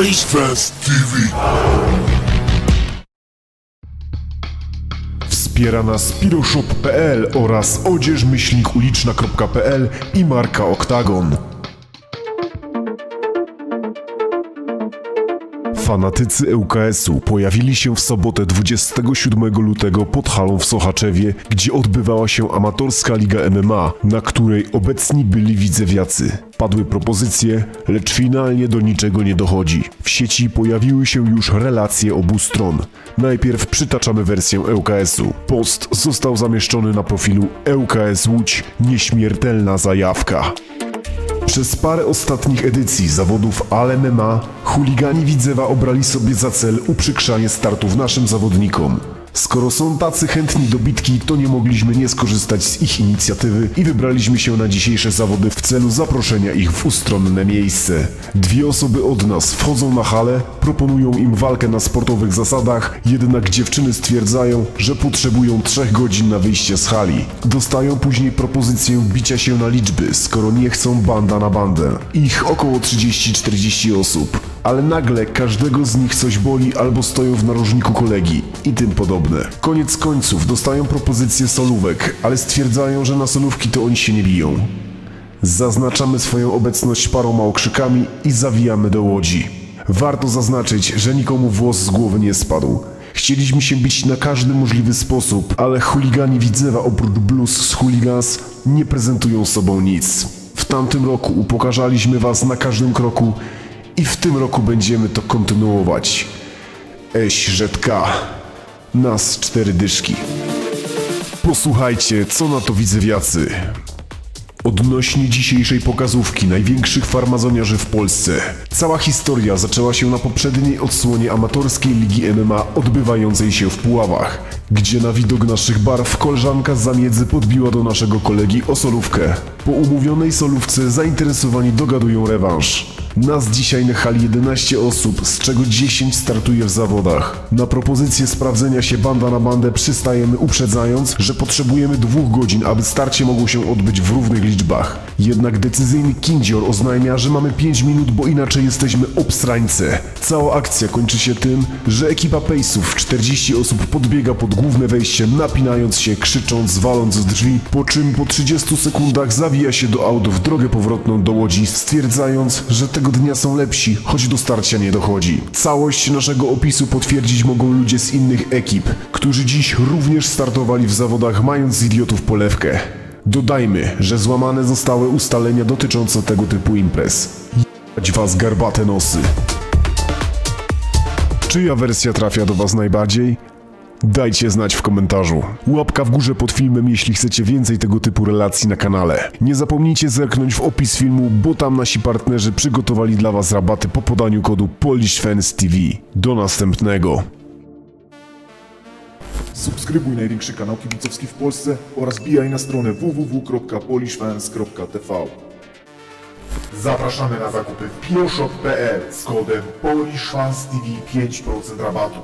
Polish Fest TV. Wspiera nas piroshop.pl oraz odzieżmyślnikuliczna.pl i marka Oktagon. Fanatycy ŁKS-u pojawili się w sobotę 27 lutego pod halą w Sochaczewie, gdzie odbywała się amatorska liga MMA, na której obecni byli widzewiacy. Padły propozycje, lecz finalnie do niczego nie dochodzi. W sieci pojawiły się już relacje obu stron. Najpierw przytaczamy wersję ŁKS-u. Post został zamieszczony na profilu ŁKS Łódź Nieśmiertelna Zajawka. Przez parę ostatnich edycji zawodów ALMMA chuligani Widzewa obrali sobie za cel uprzykrzanie startów naszym zawodnikom. Skoro są tacy chętni do bitki, to nie mogliśmy nie skorzystać z ich inicjatywy i wybraliśmy się na dzisiejsze zawody w celu zaproszenia ich w ustronne miejsce. Dwie osoby od nas wchodzą na halę, proponują im walkę na sportowych zasadach, jednak dziewczyny stwierdzają, że potrzebują trzech godzin na wyjście z hali. Dostają później propozycję bicia się na liczby, skoro nie chcą banda na bandę. Ich około 30-40 osób. Ale nagle każdego z nich coś boli albo stoją w narożniku kolegi i tym podobne. Koniec końców dostają propozycję solówek, ale stwierdzają, że na solówki to oni się nie biją. Zaznaczamy swoją obecność paroma okrzykami i zawijamy do łodzi. Warto zaznaczyć, że nikomu włos z głowy nie spadł. Chcieliśmy się bić na każdy możliwy sposób, ale chuligani Widzewa oprócz blues z hooligans nie prezentują sobą nic. W tamtym roku upokarzaliśmy was na każdym kroku i w tym roku będziemy to kontynuować. Eś Rzetka. Nas cztery dyszki. Posłuchajcie, co na to widzewiacy. Odnośnie dzisiejszej pokazówki największych farmazoniarzy w Polsce. Cała historia zaczęła się na poprzedniej odsłonie amatorskiej ligi MMA odbywającej się w Puławach, gdzie na widok naszych barw koleżanka z zamiedzy podbiła do naszego kolegi o solówkę. Po umówionej solówce zainteresowani dogadują rewanż. Nas dzisiaj na hali 11 osób, z czego 10 startuje w zawodach. Na propozycję sprawdzenia się banda na bandę przystajemy uprzedzając, że potrzebujemy dwóch godzin, aby starcie mogło się odbyć w równych liczbach. Jednak decyzyjny Kindzior oznajmia, że mamy 5 minut, bo inaczej jesteśmy obsrańce. Cała akcja kończy się tym, że ekipa Pace'ów w 40 osób podbiega pod główne wejście, napinając się, krzycząc, waląc z drzwi, po czym po 30 sekundach zawija się do aut w drogę powrotną do Łodzi, stwierdzając, że tego dnia są lepsi, choć do starcia nie dochodzi. Całość naszego opisu potwierdzić mogą ludzie z innych ekip, którzy dziś również startowali w zawodach mając z idiotów polewkę. Dodajmy, że złamane zostały ustalenia dotyczące tego typu imprez. Jebać was garbate nosy. Czyja wersja trafia do was najbardziej? Dajcie znać w komentarzu. Łapka w górze pod filmem, jeśli chcecie więcej tego typu relacji na kanale. Nie zapomnijcie zerknąć w opis filmu, bo tam nasi partnerzy przygotowali dla Was rabaty po podaniu kodu PolishFans.tv. Do następnego. Subskrybuj największy kanał kibicowski w Polsce oraz bijaj na stronę www.polishfans.tv Zapraszamy na zakupy w piroshop.pl z kodem PolishFansTV 5% rabatu.